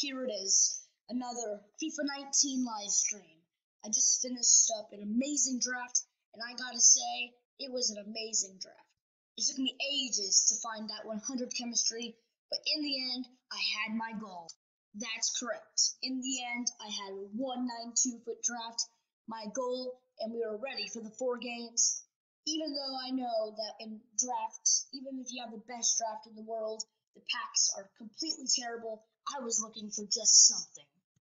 here it is, another FIFA 19 live stream. I just finished up an amazing draft, and I gotta say, it was an amazing draft. It took me ages to find that 100 chemistry, but in the end, I had my goal. That's correct. In the end, I had a 192 foot draft, my goal, and we were ready for the four games. Even though I know that in drafts, even if you have the best draft in the world, the packs are completely terrible. I was looking for just something.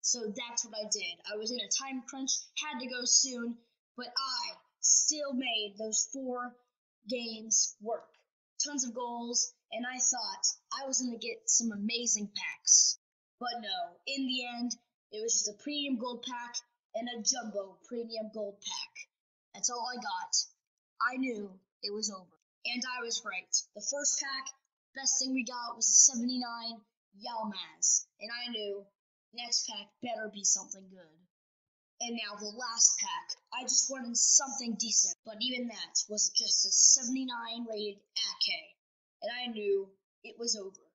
So that's what I did. I was in a time crunch, had to go soon, but I still made those four games work. Tons of goals, and I thought I was going to get some amazing packs. But no, in the end, it was just a premium gold pack and a jumbo premium gold pack. That's all I got. I knew it was over. And I was right. The first pack Best thing we got was a 79 Yilmaz, and I knew next pack better be something good. And now the last pack, I just wanted something decent, but even that was just a 79 rated AK, and I knew it was over.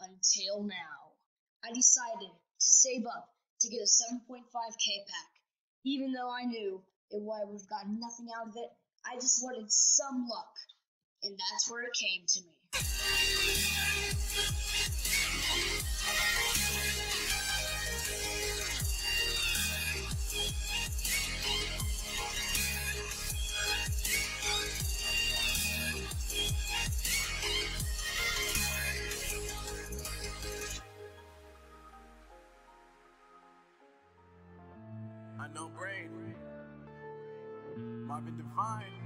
Until now, I decided to save up to get a 7.5k pack, even though I knew it would have gotten nothing out of it. I just wanted some luck, and that's where it came to me. I know brain. Marvin Divine.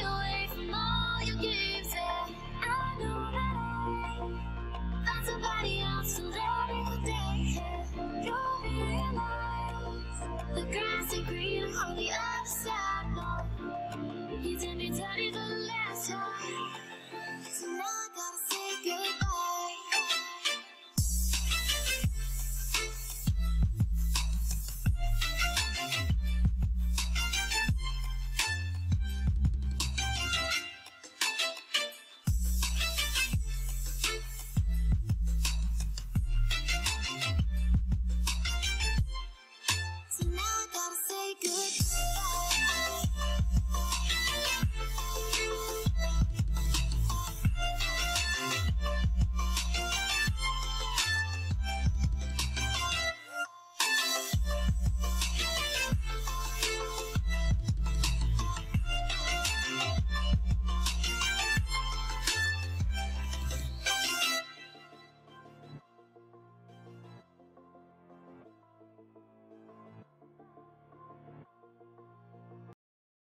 gotta say goodbye.